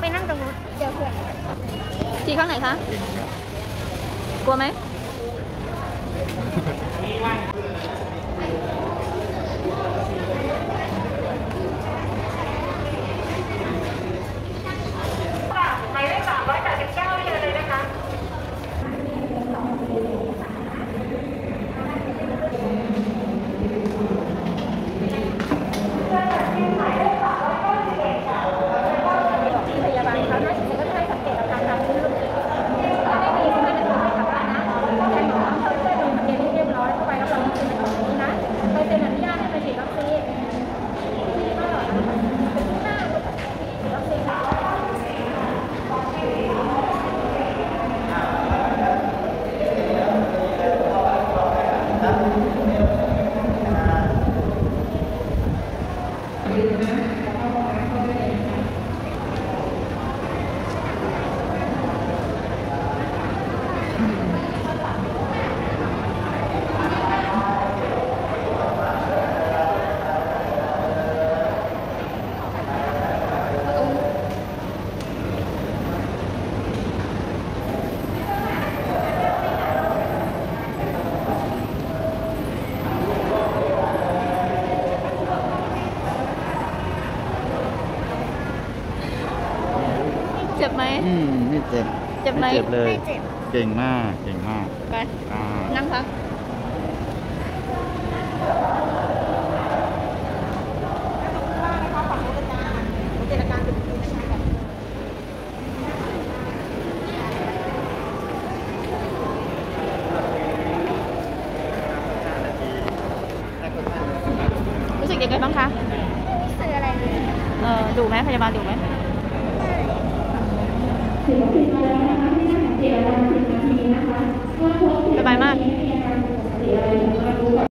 ไปนั่งตรงนู้นเจอเพื่อนจีข้างไหนคะ 过没？है เจ็บไหมอืมไม่เจ็บเจ็บไหมเจ็บเลย ไม่เจ็บเก่งมากเก่งมากไปอ่านั่งพักรู้สึกยังไงบ้างคะไม่ซื้ออะไรเลยเออดูไหมพยาบาลดูไหม que